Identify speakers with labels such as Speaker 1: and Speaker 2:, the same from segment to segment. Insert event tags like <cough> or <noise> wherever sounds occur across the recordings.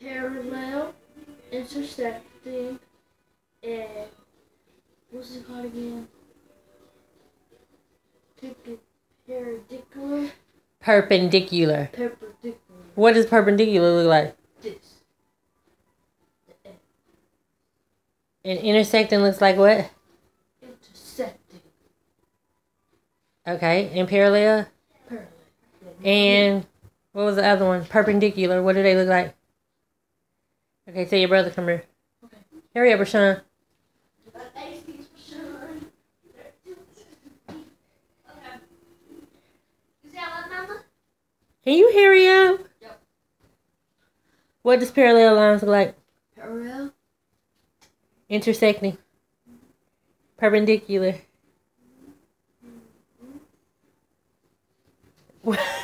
Speaker 1: parallel, intersecting, and what's it called again? Perpendicular.
Speaker 2: Perpendicular.
Speaker 1: Perpendicular.
Speaker 2: What does perpendicular look like?
Speaker 1: This.
Speaker 2: And intersecting looks like what?
Speaker 1: Intersecting.
Speaker 2: Okay. And parallel?
Speaker 1: Parallel.
Speaker 2: And what was the other one? Perpendicular. What do they look like? Okay, tell your brother come here.
Speaker 1: Okay.
Speaker 2: Hurry up, Rashawn. Can you hurry up?
Speaker 1: Yep.
Speaker 2: What does parallel lines look like?
Speaker 1: Parallel.
Speaker 2: Intersecting. Perpendicular. Mm-hmm. <laughs>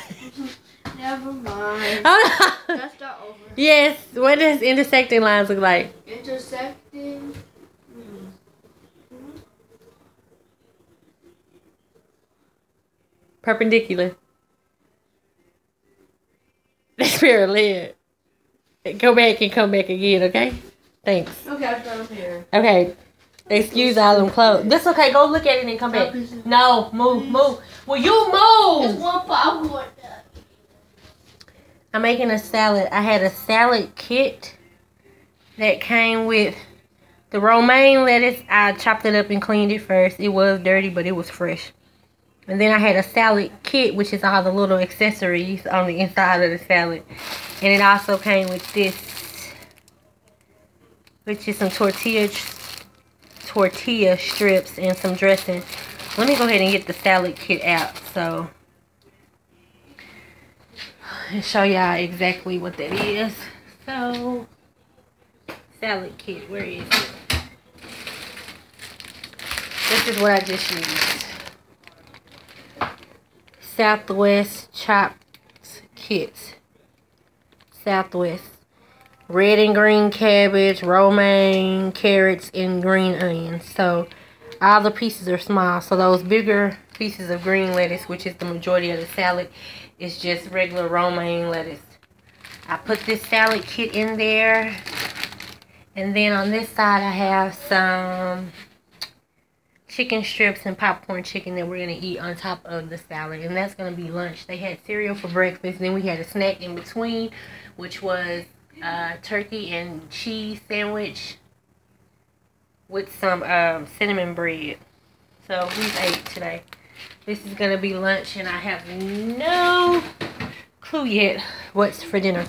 Speaker 1: Never mind.
Speaker 2: Oh, no.
Speaker 1: Let's start over.
Speaker 2: yes. What does intersecting lines look like?
Speaker 1: Intersecting. hmm,
Speaker 2: Perpendicular. <laughs> That's parallel. Go back and come back again, okay? Thanks.
Speaker 1: Okay, done here.
Speaker 2: Okay. Excuse all them clothes. That's okay. Go look at it and come back. No, move, move. Will you
Speaker 1: It's
Speaker 2: move?
Speaker 1: one part. I want.
Speaker 2: I'm making a salad. I had a salad kit that came with the romaine lettuce. I chopped it up and cleaned it first. It was dirty, but it was fresh. And then I had a salad kit, which is all the little accessories on the inside of the salad. And it also came with this, which is some tortilla, tortilla strips and some dressing. Let me go ahead and get the salad kit out. So and <laughs> show y'all exactly what that is. So, salad kit, where is it? This is what I just used. Southwest chopped kits. Southwest. Red and green cabbage, romaine, carrots, and green onions. So, all the pieces are small. So, those bigger pieces of green lettuce, which is the majority of the salad, is just regular romaine lettuce. I put this salad kit in there. And then on this side I have some chicken strips and popcorn chicken that we're going to eat on top of the salad. And that's going to be lunch. They had cereal for breakfast. Then we had a snack in between, which was uh, turkey and cheese sandwich with some um, cinnamon bread. So we've ate today. This is going to be lunch, and I have no clue yet what's for dinner.